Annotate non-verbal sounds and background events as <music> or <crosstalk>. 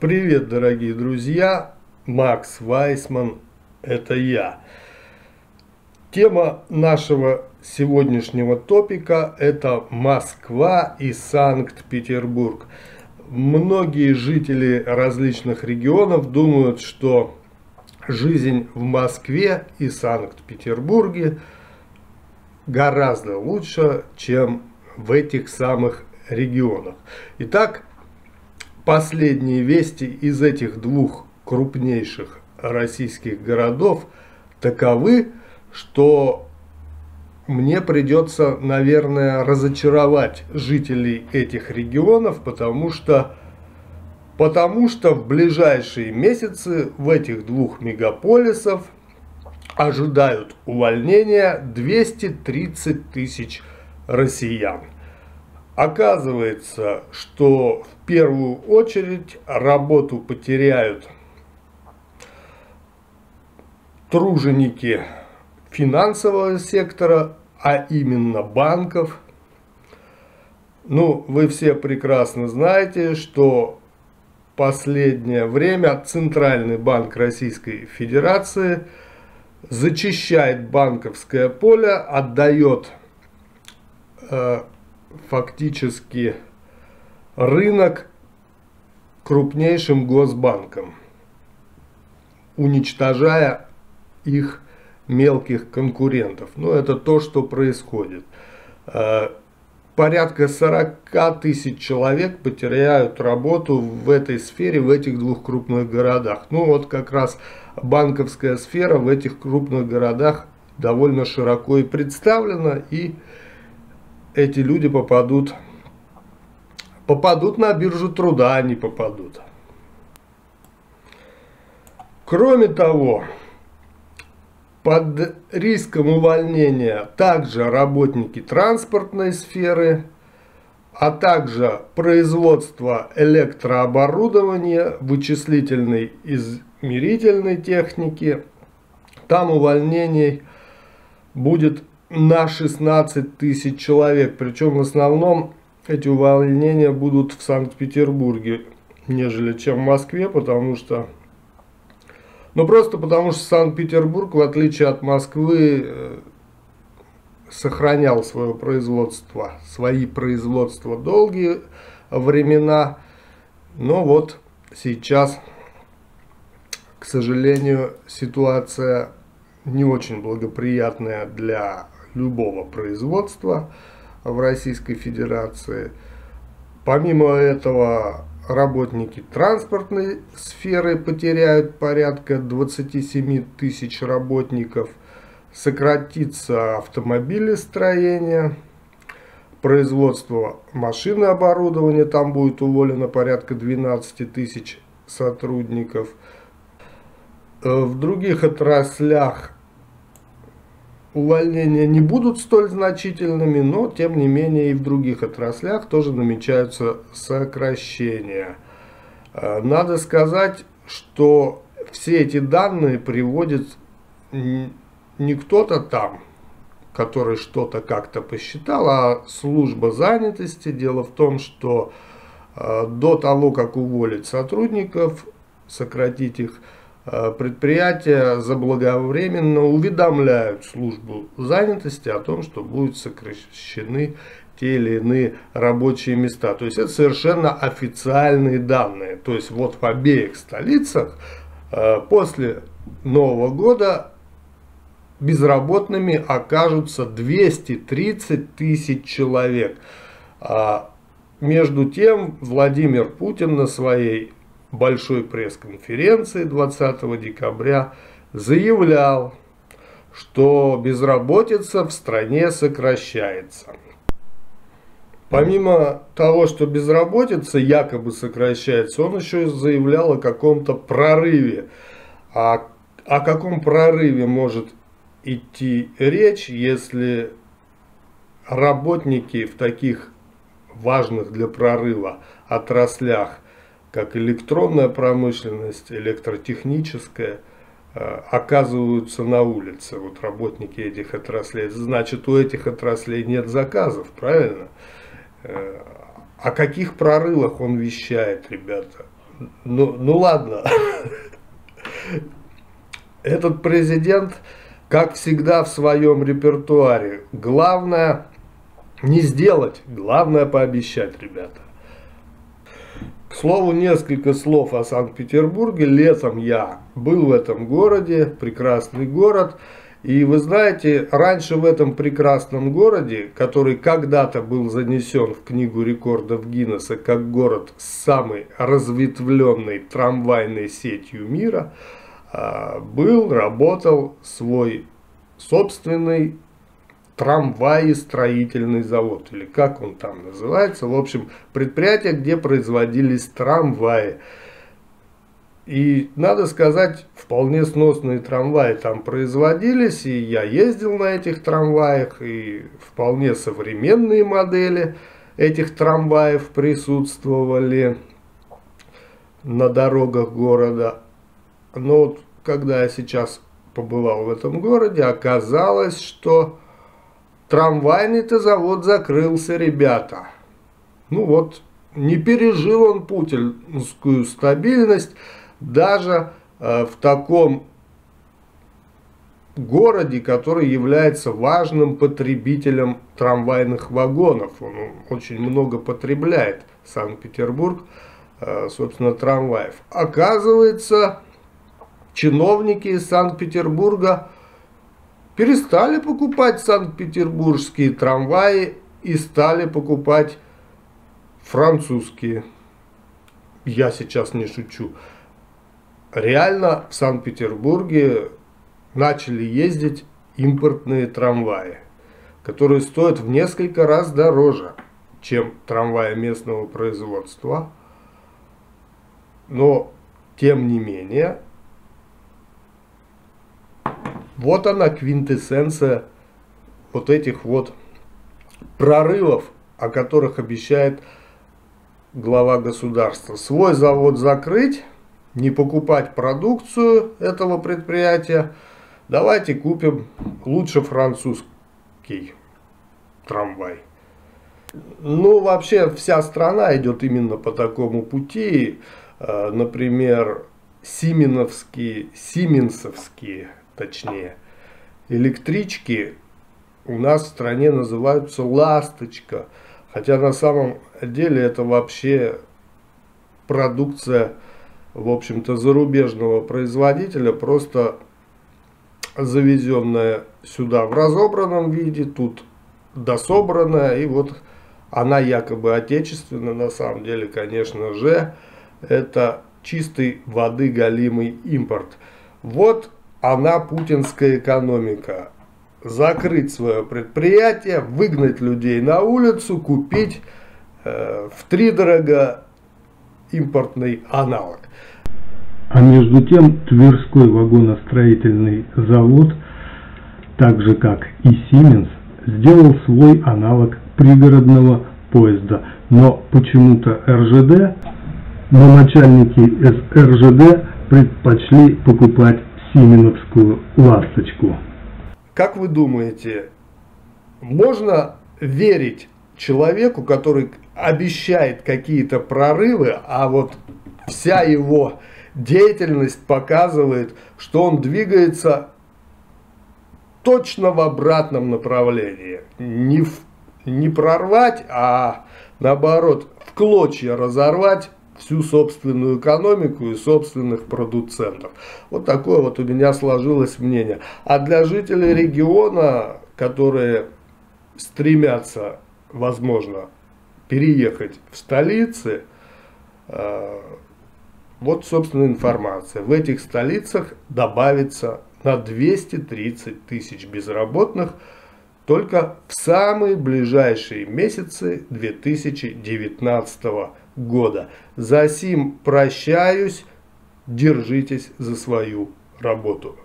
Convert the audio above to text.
Привет, дорогие друзья! Макс Вайсман – это я. Тема нашего сегодняшнего топика – это Москва и Санкт-Петербург. Многие жители различных регионов думают, что жизнь в Москве и Санкт-Петербурге гораздо лучше, чем в этих самых регионах. Итак, Последние вести из этих двух крупнейших российских городов таковы, что мне придется, наверное, разочаровать жителей этих регионов, потому что, потому что в ближайшие месяцы в этих двух мегаполисов ожидают увольнения 230 тысяч россиян. Оказывается, что в первую очередь работу потеряют труженики финансового сектора, а именно банков. Ну, вы все прекрасно знаете, что последнее время Центральный банк Российской Федерации зачищает банковское поле, отдает э, фактически рынок крупнейшим госбанкам, уничтожая их мелких конкурентов. Но это то, что происходит. Э, порядка 40 тысяч человек потеряют работу в этой сфере, в этих двух крупных городах. Ну вот как раз банковская сфера в этих крупных городах довольно широко и представлена. И эти люди попадут, попадут на биржу труда, они попадут. Кроме того, под риском увольнения также работники транспортной сферы, а также производство электрооборудования, вычислительной измерительной техники. Там увольнений будет на 16 тысяч человек. Причем в основном эти увольнения будут в Санкт-Петербурге, нежели чем в Москве, потому что... Ну просто потому что Санкт-Петербург, в отличие от Москвы, э, сохранял свое производство, свои производства долгие времена. Но вот сейчас, к сожалению, ситуация не очень благоприятная для любого производства в Российской Федерации. Помимо этого, работники транспортной сферы потеряют порядка 27 тысяч работников, сократится автомобилестроение, производство машины оборудования, там будет уволено порядка 12 тысяч сотрудников. Э, в других отраслях увольнения не будут столь значительными, но тем не менее и в других отраслях тоже намечаются сокращения. Э, надо сказать, что все эти данные приводит не кто-то там, который что-то как-то посчитал, а служба занятости. Дело в том, что э, до того, как уволить сотрудников, сократить их, предприятия заблаговременно уведомляют службу занятости о том, что будут сокращены те или иные рабочие места. То есть это совершенно официальные данные. То есть вот в обеих столицах э, после Нового года безработными окажутся 230 тысяч человек. А между тем Владимир Путин на своей большой пресс-конференции 20 декабря заявлял, что безработица в стране сокращается. Помимо того, что безработица якобы сокращается, он еще заявлял о каком-то прорыве. А о каком прорыве может идти речь, если работники в таких важных для прорыва отраслях – как электронная промышленность, электротехническая, э, оказываются на улице, вот работники этих отраслей. Значит, у этих отраслей нет заказов, правильно? Э, о каких прорывах он вещает, ребята? ну, ну ладно. <laughs> Этот президент, как всегда в своем репертуаре, главное не сделать, главное пообещать, ребята. К слову, несколько слов о Санкт-Петербурге. Летом я был в этом городе, прекрасный город. И вы знаете, раньше в этом прекрасном городе, который когда-то был занесен в книгу рекордов Гиннесса как город с самой разветвленной трамвайной сетью мира, а, был, работал свой собственный трамваи-строительный завод, или как он там называется. В общем, предприятие, где производились трамваи. И надо сказать, вполне сносные трамваи там производились, и я ездил на этих трамваях, и вполне современные модели этих трамваев присутствовали на дорогах города. Но вот когда я сейчас побывал в этом городе, оказалось, что Трамвайный-то завод закрылся, ребята. Ну вот, не пережил он путинскую стабильность даже э, в таком городе, который является важным потребителем трамвайных вагонов. Он очень много потребляет Санкт-Петербург, э, собственно, трамваев. Оказывается, чиновники из Санкт-Петербурга перестали покупать санкт-петербургские трамваи и стали покупать французские. Я сейчас не шучу. Реально в Санкт-Петербурге начали ездить импортные трамваи, которые стоят в несколько раз дороже, чем трамваи местного производства. Но, тем не менее, вот она квинтэссенция вот этих вот прорывов, о которых обещает глава государства. Свой завод закрыть, не покупать продукцию этого предприятия. Давайте купим лучше французский трамвай. Ну, вообще вся страна идет именно по такому пути. Э, например, Сименовские, Сименсовские точнее. Электрички у нас в стране называются «Ласточка», хотя на самом деле это вообще продукция, в общем-то, зарубежного производителя, просто завезенная сюда в разобранном виде, тут дособранная, и вот она якобы отечественная, на самом деле, конечно же, это чистой воды галимый импорт. Вот она путинская экономика. Закрыть свое предприятие, выгнать людей на улицу, купить э, в три дорого импортный аналог. А между тем Тверской вагоностроительный завод, так же как и Siemens, сделал свой аналог пригородного поезда. Но почему-то РЖД, но начальники РЖД предпочли покупать Сименовскую ласточку. Как вы думаете, можно верить человеку, который обещает какие-то прорывы, а вот вся его деятельность показывает, что он двигается точно в обратном направлении. Не, в, не прорвать, а наоборот в клочья разорвать всю собственную экономику и собственных продуцентов. Вот такое вот у меня сложилось мнение. А для жителей региона, которые стремятся, возможно, переехать в столицы, э, вот, собственно, информация. В этих столицах добавится на 230 тысяч безработных только в самые ближайшие месяцы 2019 года года. За сим прощаюсь, держитесь за свою работу.